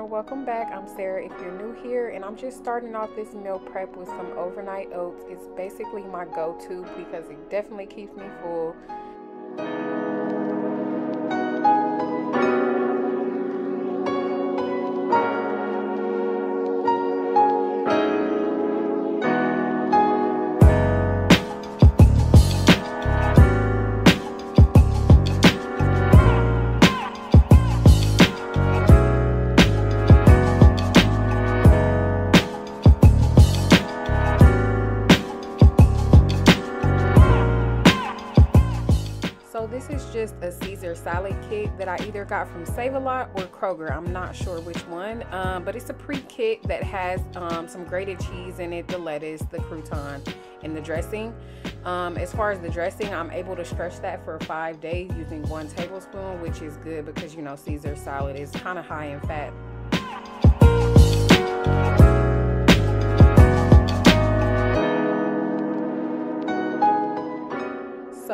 welcome back. I'm Sarah if you're new here, and I'm just starting off this meal prep with some overnight oats. It's basically my go to because it definitely keeps me full. This is just a Caesar salad kit that I either got from Save-A-Lot or Kroger. I'm not sure which one, um, but it's a pre-kit that has um, some grated cheese in it, the lettuce, the crouton, and the dressing. Um, as far as the dressing, I'm able to stretch that for five days using one tablespoon, which is good because you know Caesar salad is kind of high in fat.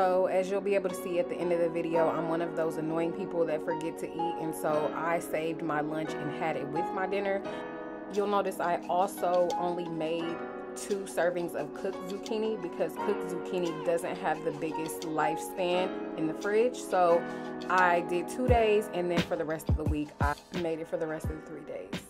So as you'll be able to see at the end of the video, I'm one of those annoying people that forget to eat. And so I saved my lunch and had it with my dinner. You'll notice I also only made two servings of cooked zucchini because cooked zucchini doesn't have the biggest lifespan in the fridge. So I did two days and then for the rest of the week, I made it for the rest of the three days.